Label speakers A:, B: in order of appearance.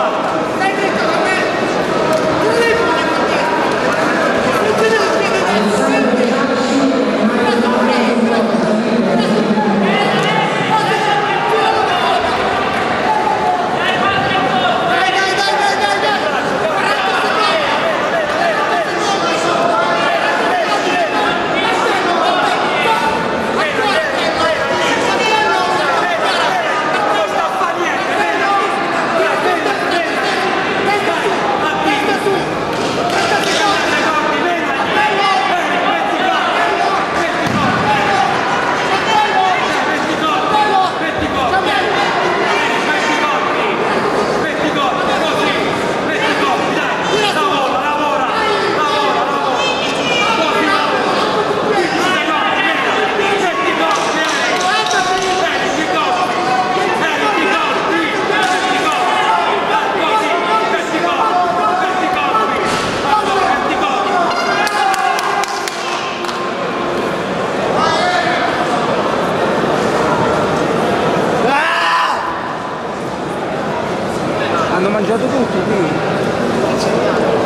A: Come on.
B: mangiato tutti qui.